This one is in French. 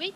Oui.